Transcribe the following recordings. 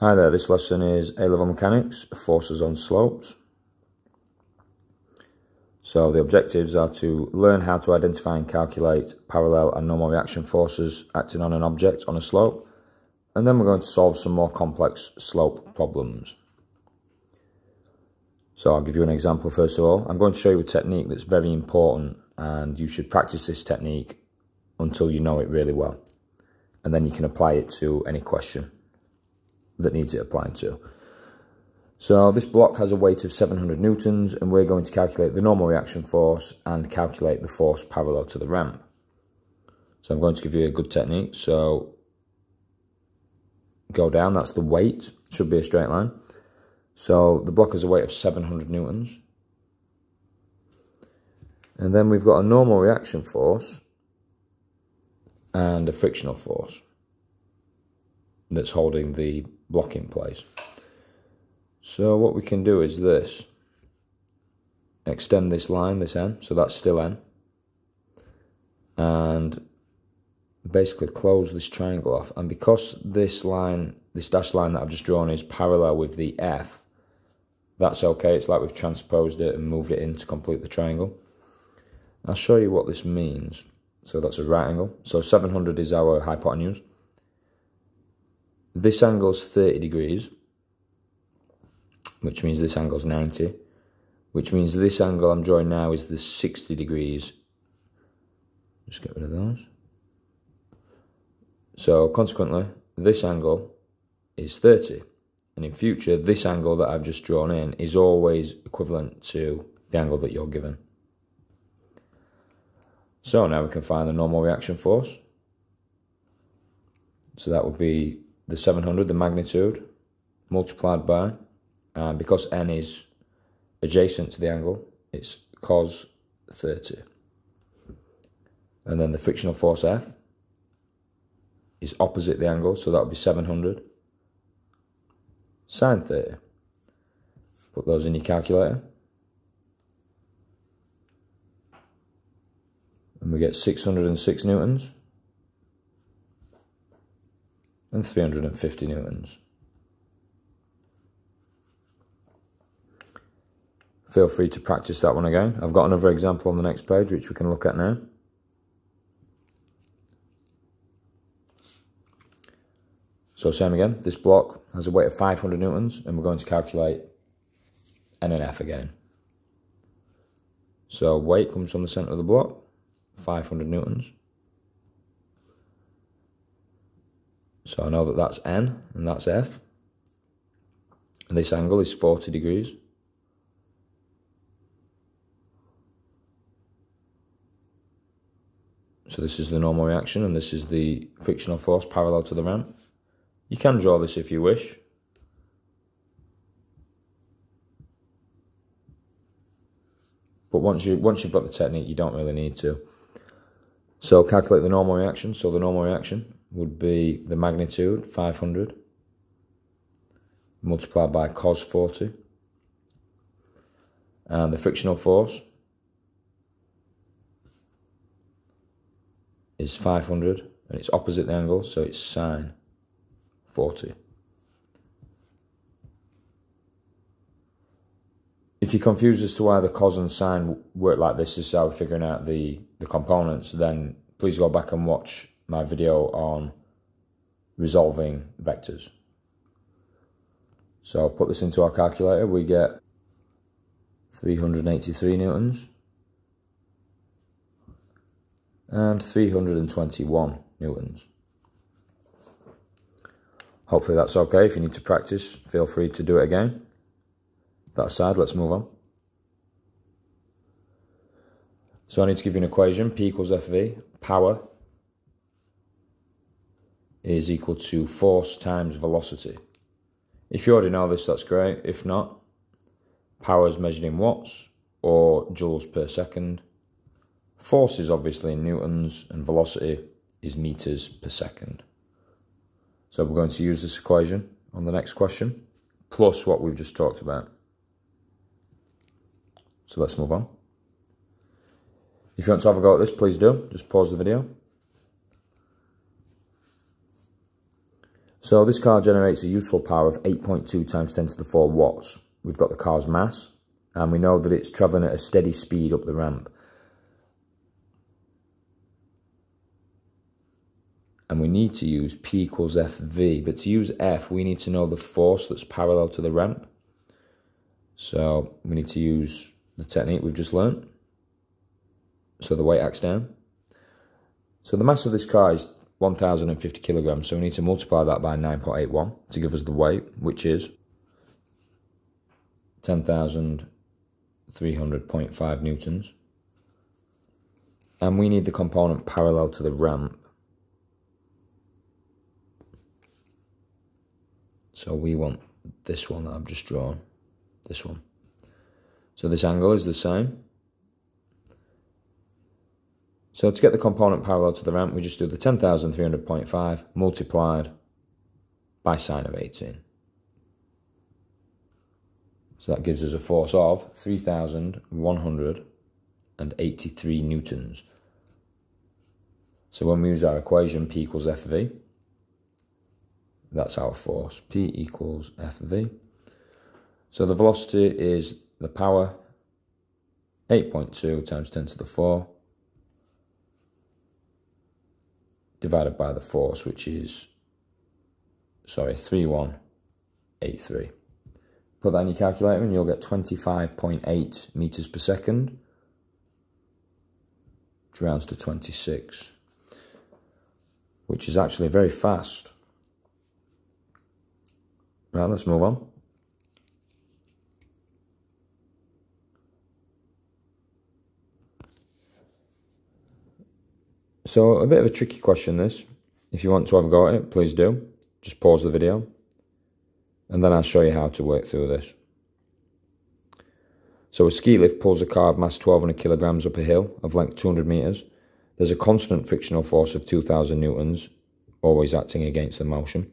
Hi there, this lesson is A-Level Mechanics, Forces on Slopes. So the objectives are to learn how to identify and calculate parallel and normal reaction forces acting on an object on a slope. And then we're going to solve some more complex slope problems. So I'll give you an example first of all. I'm going to show you a technique that's very important and you should practice this technique until you know it really well. And then you can apply it to any question that needs it applied to. So this block has a weight of 700 newtons and we're going to calculate the normal reaction force and calculate the force parallel to the ramp. So I'm going to give you a good technique. So go down, that's the weight, should be a straight line. So the block has a weight of 700 newtons. And then we've got a normal reaction force and a frictional force that's holding the block in place. So what we can do is this. Extend this line, this n, so that's still n. And basically close this triangle off. And because this line, this dashed line that I've just drawn is parallel with the F, that's okay. It's like we've transposed it and moved it in to complete the triangle. I'll show you what this means. So that's a right angle. So 700 is our hypotenuse. This angle is 30 degrees, which means this angle is 90, which means this angle I'm drawing now is the 60 degrees. Just get rid of those. So consequently, this angle is 30. And in future, this angle that I've just drawn in is always equivalent to the angle that you're given. So now we can find the normal reaction force. So that would be the 700, the magnitude, multiplied by, and because n is adjacent to the angle, it's cos 30. And then the frictional force F is opposite the angle, so that would be 700 sine 30. Put those in your calculator. And we get 606 newtons. And 350 newtons. Feel free to practice that one again. I've got another example on the next page which we can look at now. So same again, this block has a weight of 500 newtons and we're going to calculate N and F again. So weight comes from the centre of the block, 500 newtons. So I know that that's N and that's F. And this angle is 40 degrees. So this is the normal reaction and this is the frictional force parallel to the ramp. You can draw this if you wish. But once you once you've got the technique, you don't really need to. So calculate the normal reaction. So the normal reaction would be the magnitude, 500, multiplied by cos 40. And the frictional force is 500, and it's opposite the angle, so it's sine 40. If you're confused as to why the cos and sine work like this, this is how we're figuring out the, the components, then please go back and watch my video on resolving vectors. So I'll put this into our calculator, we get 383 newtons and 321 newtons. Hopefully that's okay. If you need to practice, feel free to do it again. That aside, let's move on. So I need to give you an equation, P equals FV, power is equal to force times velocity. If you already know this, that's great. If not, power is measured in watts or joules per second. Force is obviously in newtons and velocity is meters per second. So we're going to use this equation on the next question, plus what we've just talked about. So let's move on. If you want to have a go at this, please do. Just pause the video So this car generates a useful power of 8.2 times 10 to the 4 watts. We've got the car's mass, and we know that it's travelling at a steady speed up the ramp. And we need to use P equals FV, but to use F, we need to know the force that's parallel to the ramp. So we need to use the technique we've just learned. So the weight acts down. So the mass of this car is 1,050 kilograms. So we need to multiply that by 9.81 to give us the weight, which is 10,300.5 newtons. And we need the component parallel to the ramp. So we want this one that I've just drawn, this one. So this angle is the same. So to get the component parallel to the ramp, we just do the 10,300.5 multiplied by sine of 18. So that gives us a force of 3,183 newtons. So when we use our equation, P equals FV, that's our force. P equals FV. So the velocity is the power 8.2 times 10 to the 4 divided by the force, which is, sorry, 3183. Put that in your calculator and you'll get 25.8 meters per second, which rounds to 26, which is actually very fast. Right, let's move on. So a bit of a tricky question this. If you want to have a go at it, please do. Just pause the video. And then I'll show you how to work through this. So a ski lift pulls a car of mass 1200 kilograms up a hill of length 200 meters. There's a constant frictional force of 2000 newtons, always acting against the motion.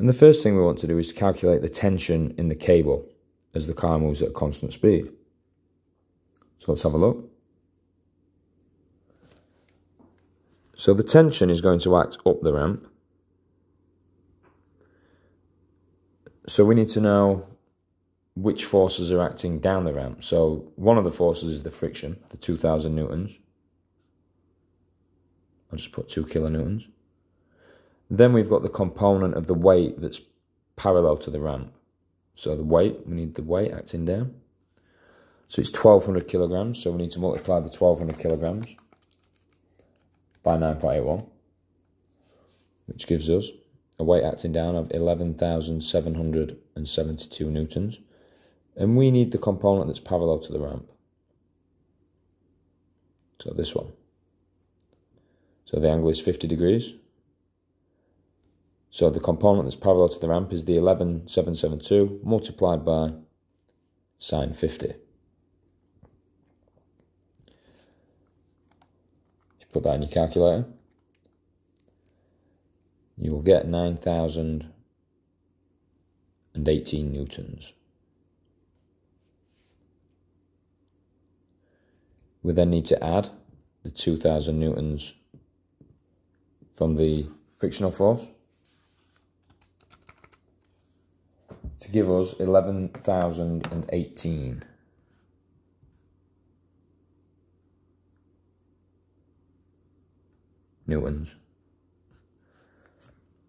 And the first thing we want to do is calculate the tension in the cable as the car moves at a constant speed. So let's have a look. So the tension is going to act up the ramp. So we need to know which forces are acting down the ramp. So one of the forces is the friction, the 2000 newtons. I'll just put 2 kilonewtons. Then we've got the component of the weight that's parallel to the ramp. So the weight, we need the weight acting down. So it's 1200 kilograms, so we need to multiply the 1200 kilograms by 9.81, which gives us a weight acting down of 11,772 newtons. And we need the component that's parallel to the ramp. So this one. So the angle is 50 degrees. So the component that's parallel to the ramp is the 11772 multiplied by sine 50. Put that in your calculator. You will get 9,018 newtons. We then need to add the 2,000 newtons from the frictional force to give us 11,018. Newtons.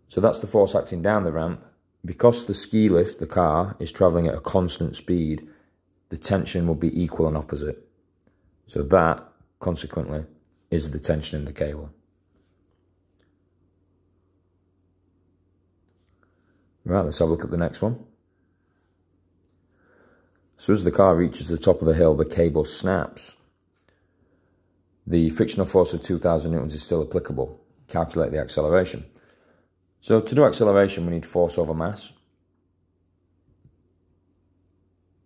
So that's the force acting down the ramp. Because the ski lift, the car, is travelling at a constant speed, the tension will be equal and opposite. So that, consequently, is the tension in the cable. Right, let's have a look at the next one. So as the car reaches the top of the hill, the cable snaps the frictional force of 2,000 newtons is still applicable. Calculate the acceleration. So to do acceleration, we need force over mass.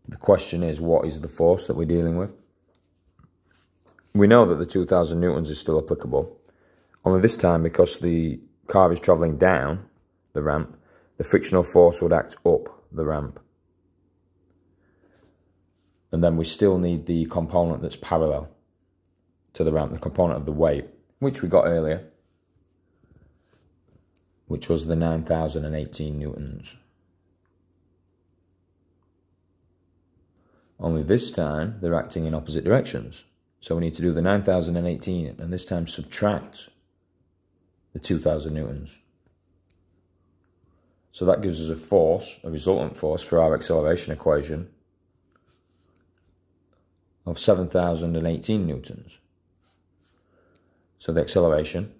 The question is, what is the force that we're dealing with? We know that the 2,000 newtons is still applicable. Only this time, because the car is travelling down the ramp, the frictional force would act up the ramp. And then we still need the component that's parallel to the ramp, the component of the weight, which we got earlier. which was the 9,018 newtons. Only this time, they're acting in opposite directions. So we need to do the 9,018 and this time subtract the 2,000 newtons. So that gives us a force, a resultant force for our acceleration equation of 7,018 newtons. So the acceleration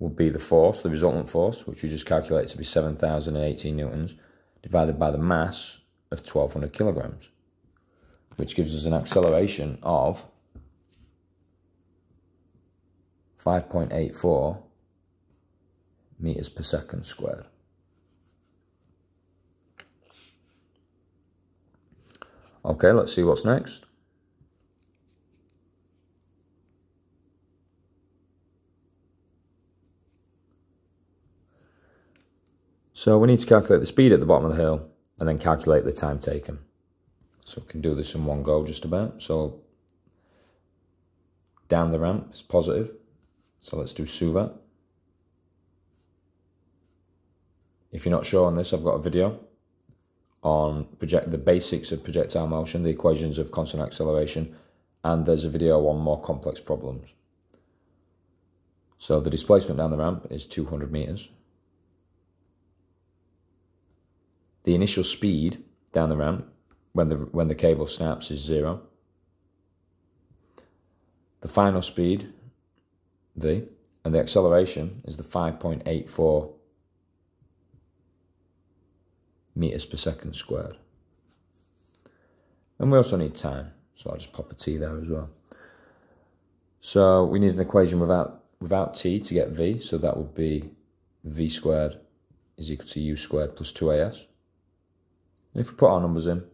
will be the force, the resultant force, which we just calculated to be 7,018 newtons, divided by the mass of 1,200 kilograms, which gives us an acceleration of 5.84 meters per second squared. Okay, let's see what's next. So we need to calculate the speed at the bottom of the hill and then calculate the time taken. So we can do this in one go just about. So down the ramp is positive. So let's do Suvat. If you're not sure on this, I've got a video on project the basics of projectile motion, the equations of constant acceleration, and there's a video on more complex problems. So the displacement down the ramp is 200 meters. The initial speed down the ramp when the when the cable snaps is zero. The final speed, v, and the acceleration is the 5.84 meters per second squared. And we also need time, so I'll just pop a t there as well. So we need an equation without without t to get v, so that would be v squared is equal to u squared plus 2as. And if we put our numbers in,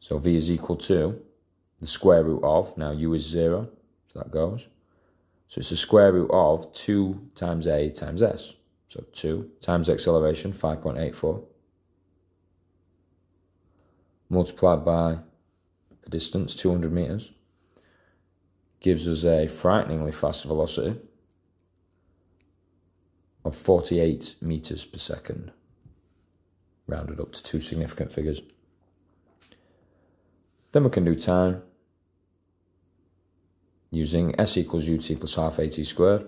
so v is equal to the square root of, now u is 0, so that goes. So it's the square root of 2 times a times s. So 2 times acceleration, 5.84, multiplied by the distance, 200 metres, gives us a frighteningly fast velocity of 48 metres per second, rounded up to two significant figures. Then we can do time using s equals ut plus half at squared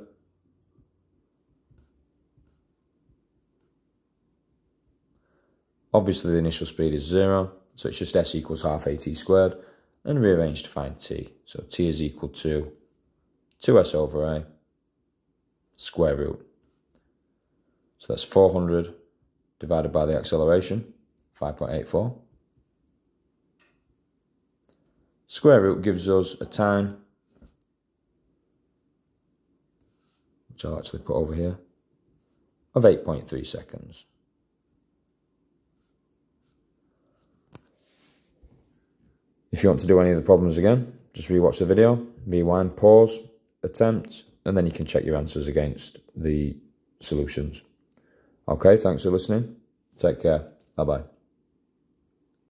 Obviously the initial speed is zero, so it's just s equals half at squared, and rearrange to find t. So t is equal to 2s over a square root. So that's 400 divided by the acceleration, 5.84. Square root gives us a time, which I'll actually put over here, of 8.3 seconds. If you want to do any of the problems again, just rewatch the video, rewind, pause, attempt, and then you can check your answers against the solutions. Okay, thanks for listening. Take care. Bye-bye.